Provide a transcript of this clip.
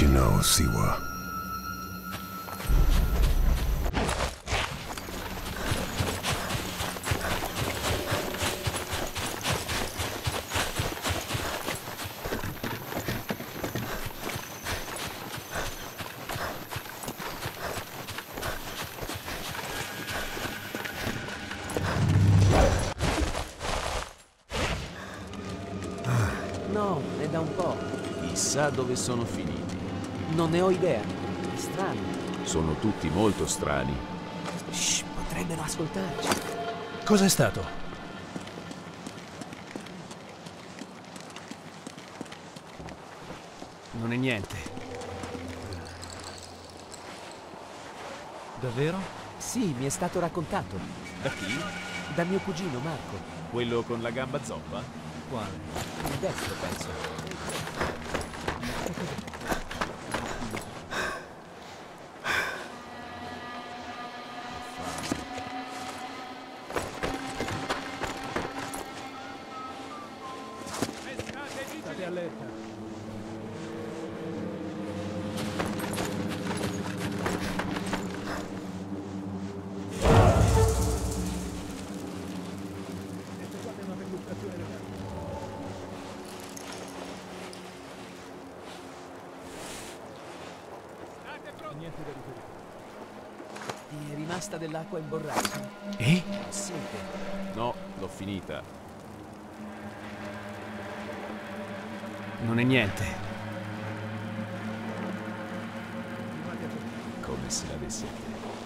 you know, Siwa. No, è da un po'. Chissà dove sono finiti. Non ne ho idea. È strano. Sono tutti molto strani. Shh, potrebbero ascoltarci. Cos'è stato? Non è niente. Davvero? Sì, mi è stato raccontato. Da chi? Da mio cugino Marco. Quello con la gamba zoppa? Quale? Il destro, penso. State allerta. Niente da riferire. Rimasta dell'acqua in borraccia. Eh? Sente. No, l'ho finita. Non è niente. Come se l'avessi a te.